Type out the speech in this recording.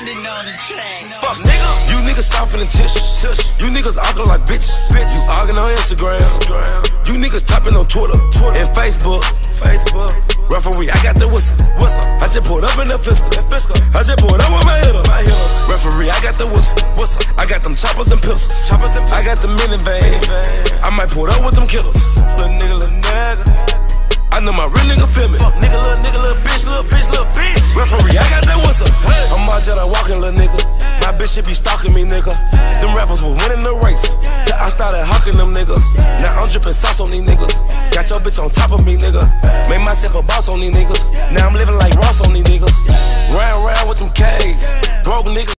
Fuck nigga. You niggas soft in the tissue. You niggas arguing like bitches. You arguing on Instagram. You niggas typing on Twitter and Facebook. Facebook. Referee, I got the whistle. Whistle. I just pulled up in the pistol. I just pulled up with my hitter. Referee, I got the whistle. Whistle. I got them choppers and pistols. Choppers and I got the minivan. I might pull up with them killers. Little nigga, little nigga. I know my real nigga feel me. Fuck nigga, little nigga, little Out there walking, little nigga. My bitch should be stalking me, nigga. Them rappers were winning the race. Till I started hawking them niggas. Now I'm dripping sauce on these niggas. Got your bitch on top of me, nigga. Made myself a boss on these niggas. Now I'm living like Ross on these niggas. Round round with them K's. Broke niggas.